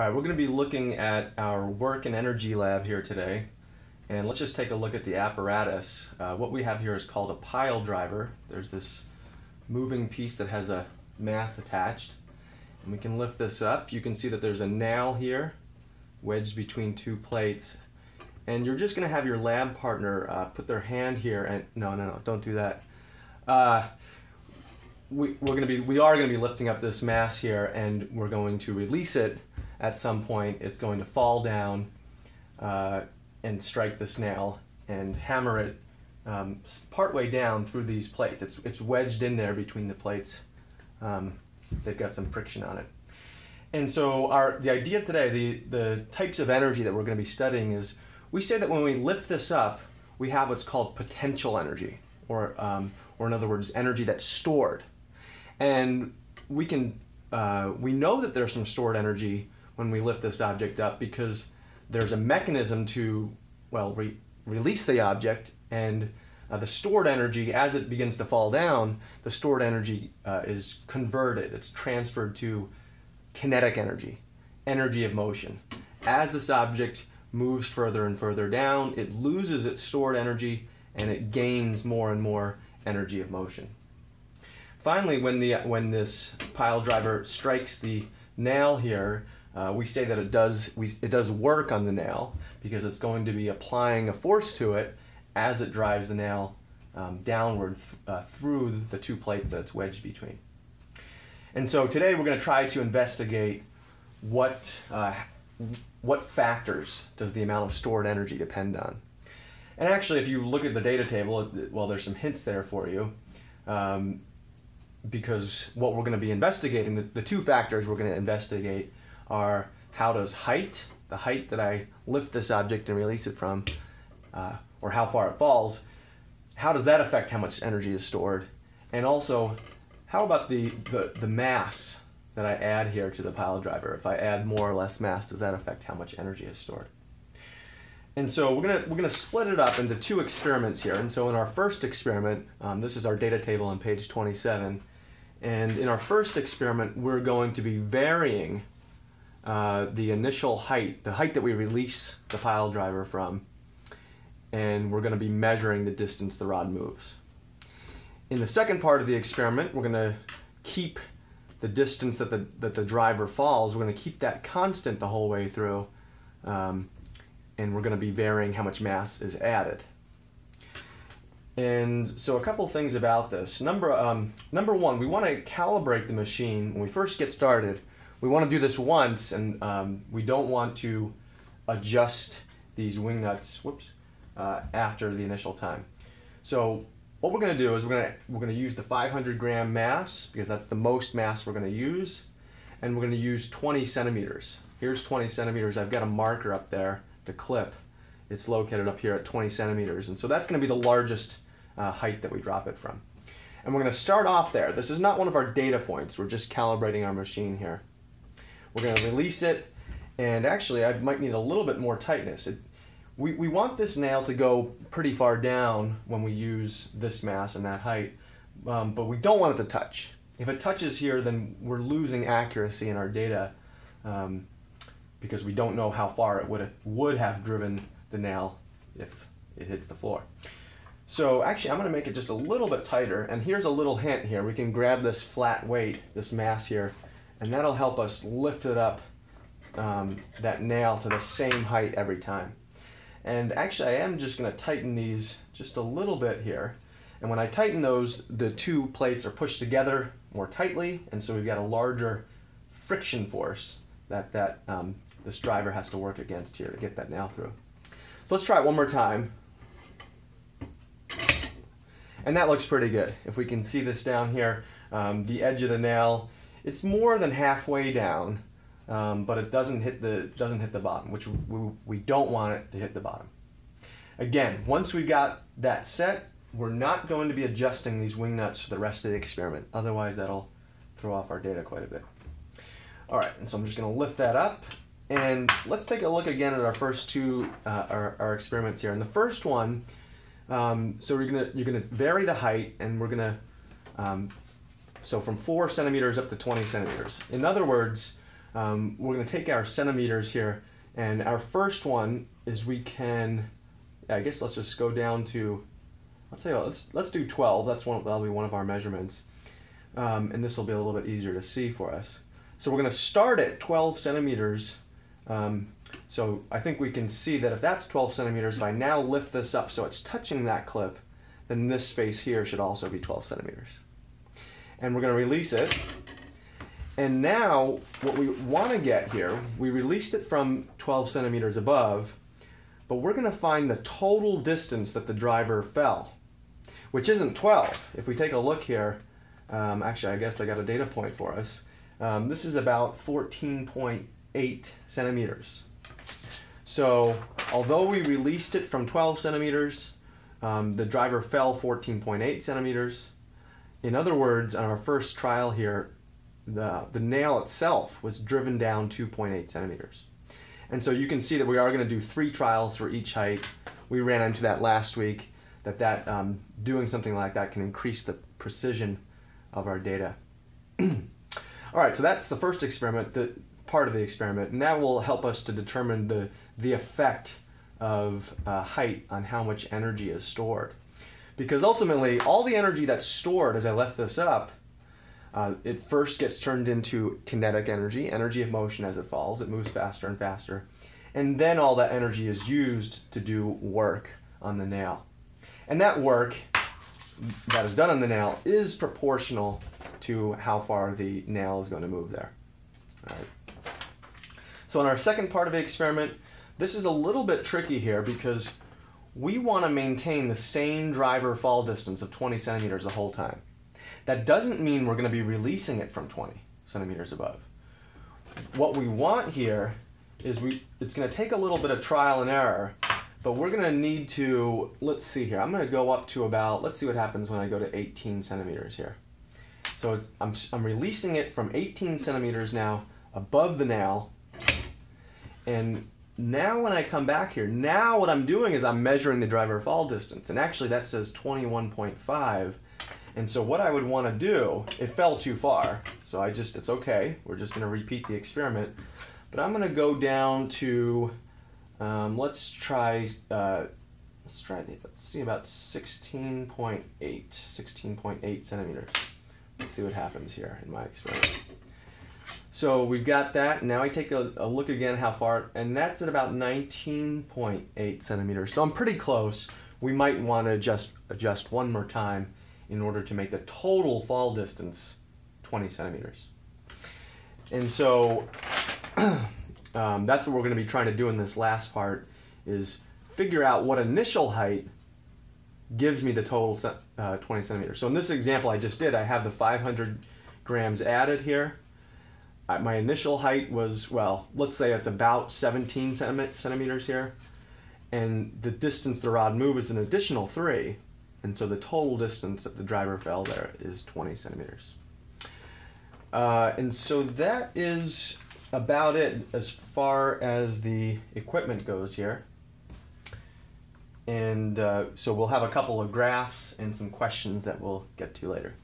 All right, we're going to be looking at our work and energy lab here today. And let's just take a look at the apparatus. Uh, what we have here is called a pile driver. There's this moving piece that has a mass attached. And we can lift this up. You can see that there's a nail here wedged between two plates. And you're just going to have your lab partner uh, put their hand here and no, no, no, don't do that. Uh, we, we're going to be, we are going to be lifting up this mass here and we're going to release it at some point. It's going to fall down uh, and strike the snail and hammer it um, partway down through these plates. It's, it's wedged in there between the plates. Um, they've got some friction on it. And so our, the idea today, the, the types of energy that we're going to be studying is we say that when we lift this up, we have what's called potential energy, or, um, or in other words, energy that's stored. And we can uh, we know that there's some stored energy when we lift this object up because there's a mechanism to well re- release the object and uh, the stored energy as it begins to fall down the stored energy uh, is converted. It's transferred to kinetic energy energy of motion. As this object moves further and further down it loses its stored energy and it gains more and more energy of motion. Finally, when, the, when this pile driver strikes the nail here, uh, we say that it does, we, it does work on the nail because it's going to be applying a force to it as it drives the nail um, downward th uh, through the two plates that it's wedged between. And so today we're going to try to investigate what, uh, what factors does the amount of stored energy depend on. And actually, if you look at the data table, well, there's some hints there for you. Um, because what we're going to be investigating, the, the two factors we're going to investigate are how does height, the height that I lift this object and release it from, uh, or how far it falls, how does that affect how much energy is stored? And also, how about the, the, the mass that I add here to the pile driver? If I add more or less mass, does that affect how much energy is stored? And so we're gonna we're gonna split it up into two experiments here. And so in our first experiment, um, this is our data table on page 27. And in our first experiment, we're going to be varying uh, the initial height, the height that we release the pile driver from, and we're going to be measuring the distance the rod moves. In the second part of the experiment, we're going to keep the distance that the, that the driver falls, we're going to keep that constant the whole way through, um, and we're going to be varying how much mass is added. And so a couple things about this. Number, um, number one, we want to calibrate the machine when we first get started. We want to do this once, and um, we don't want to adjust these wing nuts whoops, uh, after the initial time. So what we're going to do is we're going to, we're going to use the 500 gram mass, because that's the most mass we're going to use, and we're going to use 20 centimeters. Here's 20 centimeters. I've got a marker up there, the clip. It's located up here at 20 centimeters. And so that's going to be the largest uh, height that we drop it from. And we're going to start off there. This is not one of our data points. We're just calibrating our machine here. We're going to release it. And actually, I might need a little bit more tightness. It, we, we want this nail to go pretty far down when we use this mass and that height, um, but we don't want it to touch. If it touches here, then we're losing accuracy in our data um, because we don't know how far it would, would have driven the nail if it hits the floor. So actually I'm going to make it just a little bit tighter and here's a little hint here. We can grab this flat weight, this mass here, and that'll help us lift it up um, that nail to the same height every time. And actually I am just going to tighten these just a little bit here. And when I tighten those, the two plates are pushed together more tightly, and so we've got a larger friction force that, that um, this driver has to work against here to get that nail through. So let's try it one more time. And that looks pretty good. If we can see this down here, um, the edge of the nail, it's more than halfway down, um, but it doesn't hit the doesn't hit the bottom, which we, we don't want it to hit the bottom. Again, once we've got that set, we're not going to be adjusting these wing nuts for the rest of the experiment. Otherwise, that'll throw off our data quite a bit. All right, and so I'm just going to lift that up and let's take a look again at our first two uh, our, our, experiments here. And the first one, um, so we're gonna you're gonna vary the height, and we're gonna um, so from four centimeters up to 20 centimeters. In other words, um, we're going to take our centimeters here, and our first one is we can, I guess let's just go down to, I'll tell you what, let's, let's do 12. That's one, that'll be one of our measurements. Um, and this will be a little bit easier to see for us. So we're going to start at 12 centimeters. Um, so I think we can see that if that's 12 centimeters, if I now lift this up so it's touching that clip, then this space here should also be 12 centimeters. And we're going to release it. And now what we want to get here, we released it from 12 centimeters above, but we're going to find the total distance that the driver fell, which isn't 12. If we take a look here, um, actually I guess I got a data point for us. Um, this is about 14.8 centimeters. So although we released it from 12 centimeters, um, the driver fell 14.8 centimeters. In other words, on our first trial here, the, the nail itself was driven down 2.8 centimeters. And so you can see that we are going to do three trials for each height. We ran into that last week, that, that um, doing something like that can increase the precision of our data. All right, so that's the first experiment, the part of the experiment, and that will help us to determine the, the effect of uh, height on how much energy is stored. Because ultimately, all the energy that's stored as I left this up uh, it first gets turned into kinetic energy, energy of motion as it falls. It moves faster and faster. And then all that energy is used to do work on the nail. And that work that is done on the nail is proportional to how far the nail is going to move there. All right. So in our second part of the experiment, this is a little bit tricky here because we want to maintain the same driver fall distance of 20 centimeters the whole time. That doesn't mean we're going to be releasing it from 20 centimeters above. What we want here is we, it's going to take a little bit of trial and error, but we're going to need to, let's see here, I'm going to go up to about, let's see what happens when I go to 18 centimeters here. So I'm, I'm releasing it from 18 centimeters now above the nail, and now when I come back here, now what I'm doing is I'm measuring the driver fall distance, and actually that says 21.5, and so what I would want to do, it fell too far. So I just, it's okay. We're just going to repeat the experiment. But I'm going to go down to, um, let's try, uh, let's try, let's see about 16.8, 16.8 centimeters. Let's see what happens here in my experiment. So we've got that. Now I take a, a look again how far, and that's at about 19.8 centimeters. So I'm pretty close. We might want to just adjust one more time in order to make the total fall distance 20 centimeters. And so um, that's what we're going to be trying to do in this last part is figure out what initial height gives me the total uh, 20 centimeters. So in this example I just did, I have the 500 grams added here. Uh, my initial height was, well, let's say it's about 17 centimeters here. And the distance the rod moves is an additional three. And so the total distance that the driver fell there is 20 centimeters. Uh, and so that is about it as far as the equipment goes here. And uh, so we'll have a couple of graphs and some questions that we'll get to later.